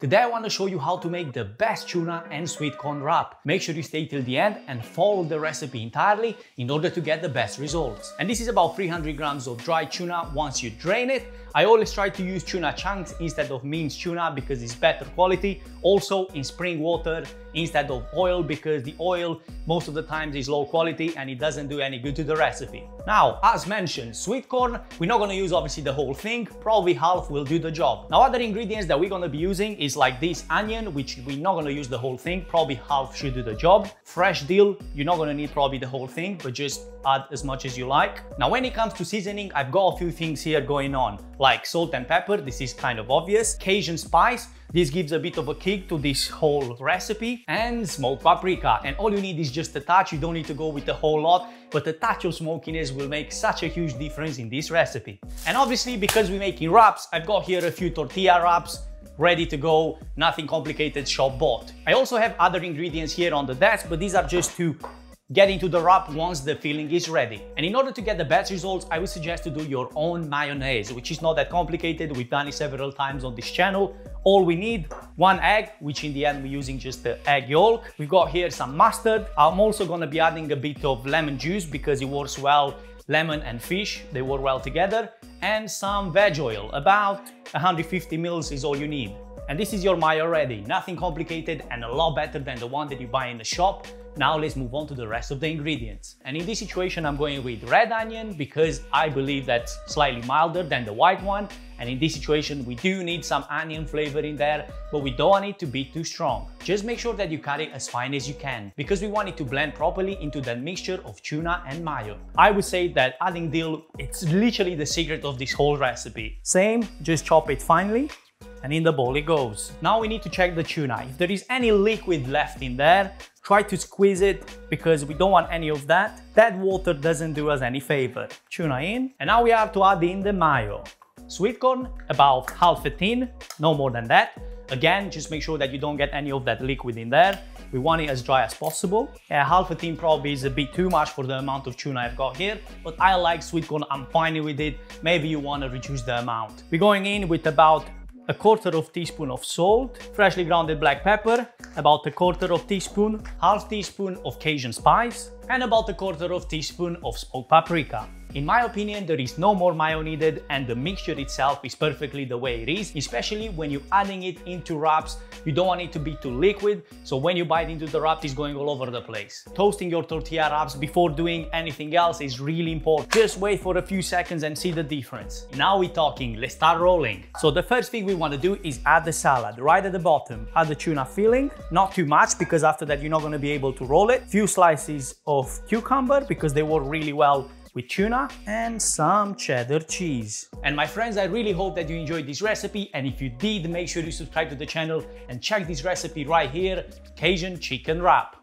Today I want to show you how to make the best tuna and sweet corn wrap. Make sure you stay till the end and follow the recipe entirely in order to get the best results. And this is about 300 grams of dry tuna once you drain it. I always try to use tuna chunks instead of minced tuna because it's better quality. Also in spring water instead of oil because the oil most of the times is low quality and it doesn't do any good to the recipe. Now, as mentioned, sweet corn, we're not gonna use obviously the whole thing, probably half will do the job. Now, other ingredients that we're gonna be using is like this onion, which we're not gonna use the whole thing, probably half should do the job. Fresh dill, you're not gonna need probably the whole thing, but just add as much as you like. Now, when it comes to seasoning, I've got a few things here going on, like salt and pepper, this is kind of obvious. Cajun spice, this gives a bit of a kick to this whole recipe and smoked paprika. And all you need is just a touch. You don't need to go with a whole lot, but a touch of smokiness will make such a huge difference in this recipe. And obviously, because we're making wraps, I've got here a few tortilla wraps ready to go, nothing complicated, shop bought. I also have other ingredients here on the desk, but these are just to get into the wrap once the filling is ready. And in order to get the best results, I would suggest to do your own mayonnaise, which is not that complicated. We've done it several times on this channel. All we need, one egg, which in the end we're using just the egg yolk. We've got here some mustard. I'm also gonna be adding a bit of lemon juice because it works well, lemon and fish, they work well together. And some veg oil, about 150 mils is all you need. And this is your mayo ready, nothing complicated and a lot better than the one that you buy in the shop. Now let's move on to the rest of the ingredients. And in this situation, I'm going with red onion because I believe that's slightly milder than the white one. And in this situation, we do need some onion flavor in there, but we don't want it to be too strong. Just make sure that you cut it as fine as you can because we want it to blend properly into that mixture of tuna and mayo. I would say that adding dill, it's literally the secret of this whole recipe. Same, just chop it finely and in the bowl it goes. Now we need to check the tuna. If there is any liquid left in there, try to squeeze it because we don't want any of that. That water doesn't do us any favor. Tuna in, and now we have to add in the mayo. Sweet corn, about half a tin, no more than that. Again, just make sure that you don't get any of that liquid in there. We want it as dry as possible. Yeah, half a tin probably is a bit too much for the amount of tuna I've got here, but I like sweet corn, I'm fine with it. Maybe you want to reduce the amount. We're going in with about a quarter of teaspoon of salt, freshly grounded black pepper, about a quarter of teaspoon, half teaspoon of Cajun spice, and about a quarter of teaspoon of smoked paprika. In my opinion, there is no more mayo needed and the mixture itself is perfectly the way it is, especially when you're adding it into wraps. You don't want it to be too liquid, so when you bite into the wrap, it's going all over the place. Toasting your tortilla wraps before doing anything else is really important. Just wait for a few seconds and see the difference. Now we're talking, let's start rolling. So the first thing we want to do is add the salad right at the bottom. Add the tuna filling, not too much because after that you're not going to be able to roll it. Few slices of cucumber because they work really well with tuna and some cheddar cheese. And my friends, I really hope that you enjoyed this recipe and if you did, make sure you subscribe to the channel and check this recipe right here, Cajun chicken wrap.